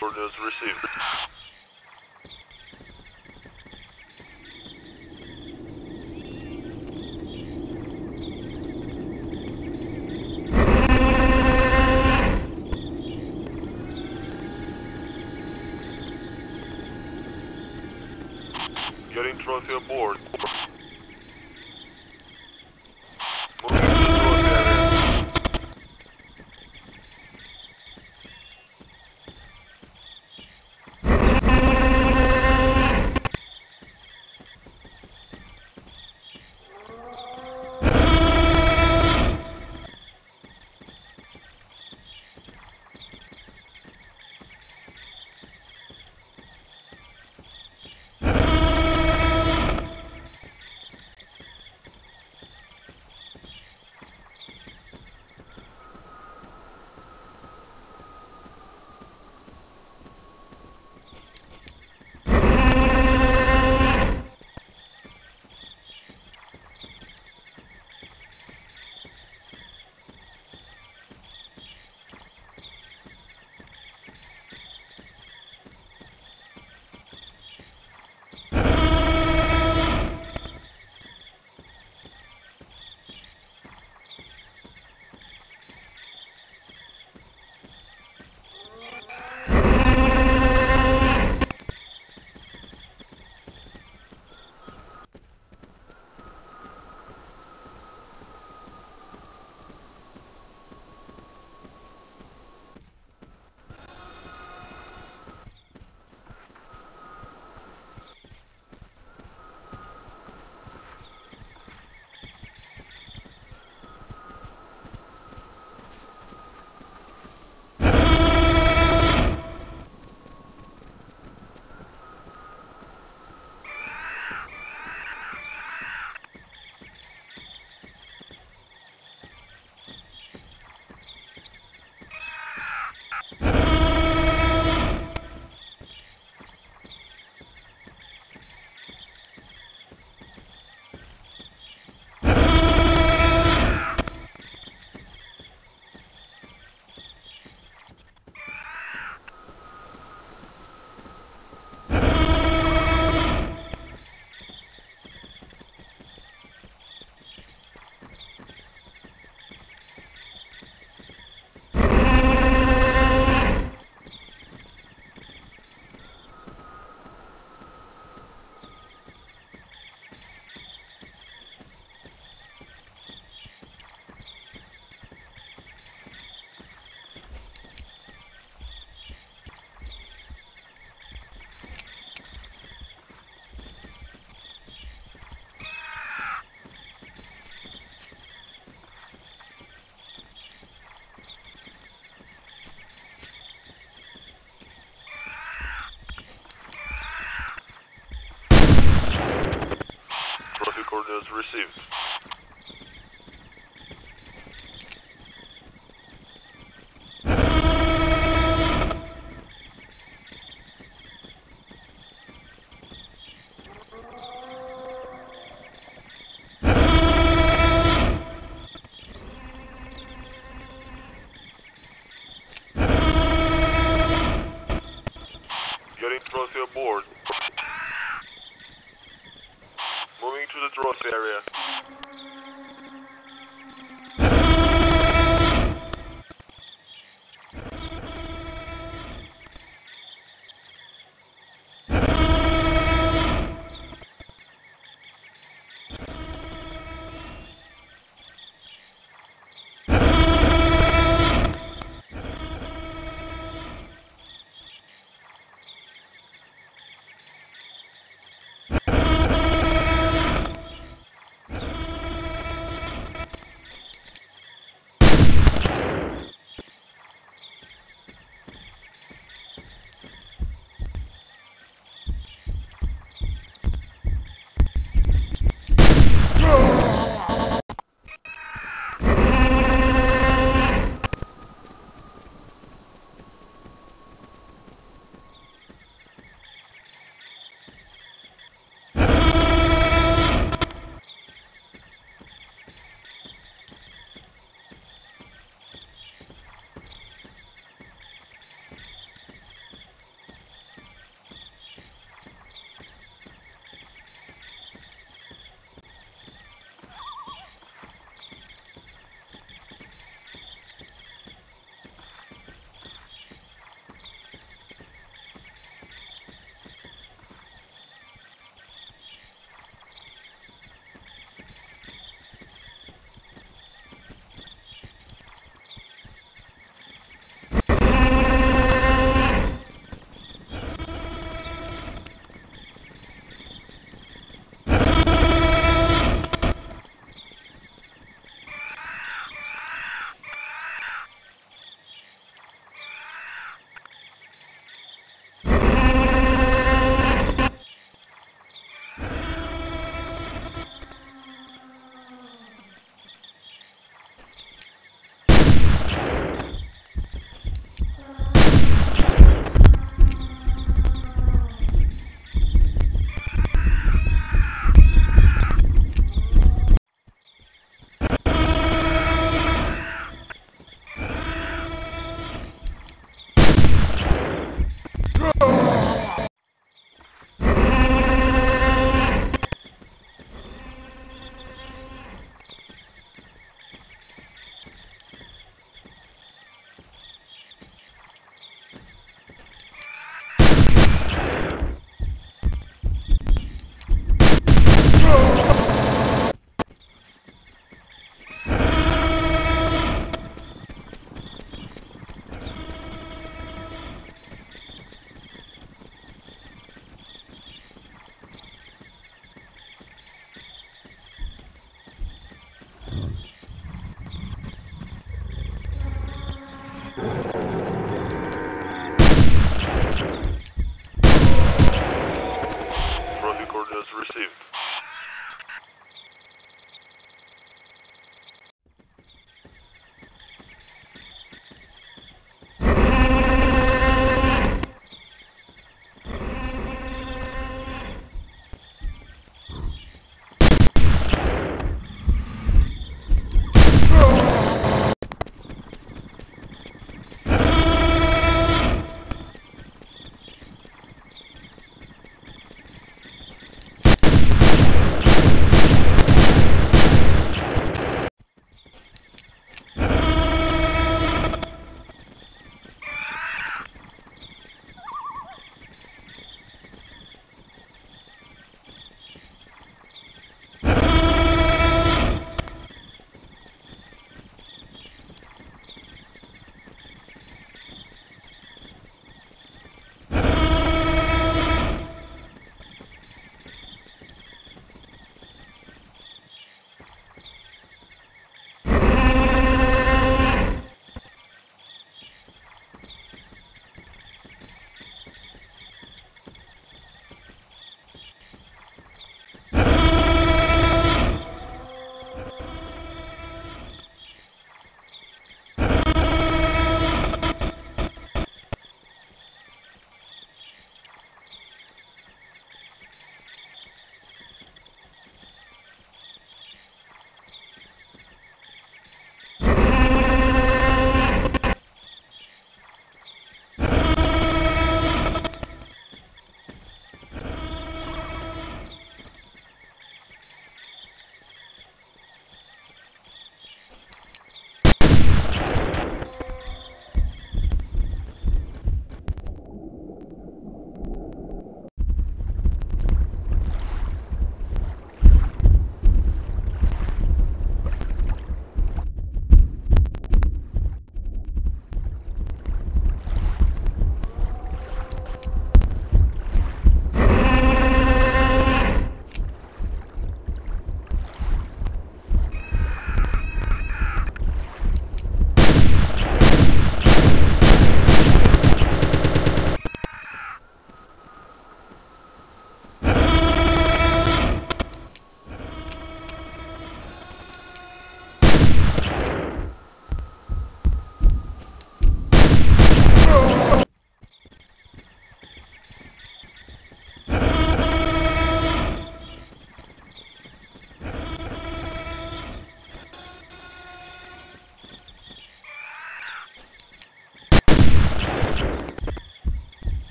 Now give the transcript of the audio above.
received. Getting trophy aboard. Coordinates